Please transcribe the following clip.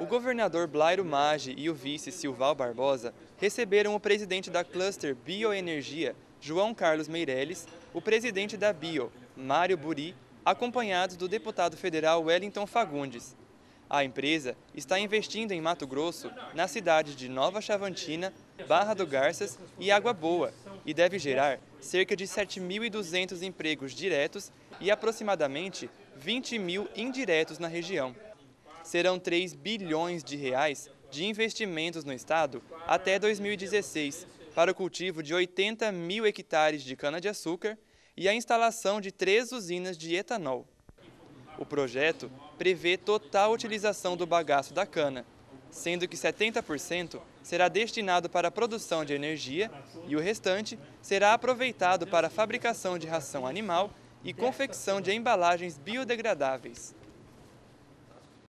O governador Blairo Maggi e o vice Silval Barbosa receberam o presidente da Cluster Bioenergia, João Carlos Meirelles, o presidente da Bio, Mário Buri, acompanhados do deputado federal Wellington Fagundes. A empresa está investindo em Mato Grosso, nas cidades de Nova Chavantina, Barra do Garças e Água Boa, e deve gerar cerca de 7.200 empregos diretos e aproximadamente 20 mil indiretos na região. Serão 3 bilhões de reais de investimentos no estado até 2016 para o cultivo de 80 mil hectares de cana-de-açúcar e a instalação de três usinas de etanol. O projeto prevê total utilização do bagaço da cana, sendo que 70% será destinado para a produção de energia e o restante será aproveitado para a fabricação de ração animal e confecção de embalagens biodegradáveis.